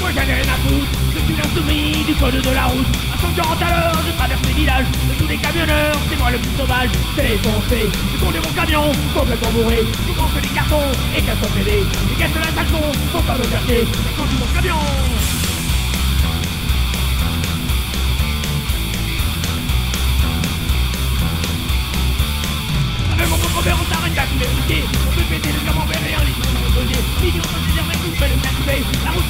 moi j'en ai rien à foutre. Je suis l'insoumis du code de la route. À 140 à l'heure, je traverse les villages. De tous les camionneurs, c'est moi le plus sauvage. C'est foncé, je conduis mon camion, complètement bourré. Je que les cartons et qu'à son PD. Les gars de la station, faut pas me chercher. Je conduis mon camion. Avec mon contre on s'arrête à tous les routiers. On peut péter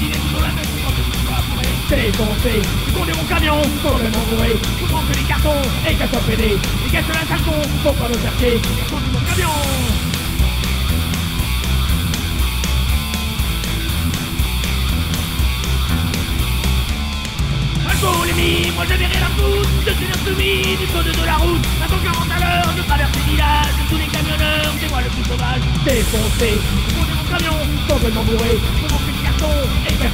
La est toujours la pense que je suis apuré. C'est foncé, je conduis mon camion, complètement bourré. Je prends que les cartons et qu'à soit pédé. Les gars de la station, faut pas me chercher. Mon camion. Moi je rien à foutre Je suis l'insoumis du code de la route À 140 à l'heure, je traverse les villages tous les camionneurs, c'est moi le plus sauvage Défoncé, conduis mon camion Complètement bourré,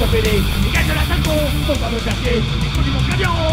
pour mon petit carton Et qu'à pédé Les gars de la station, faut pas me faire chier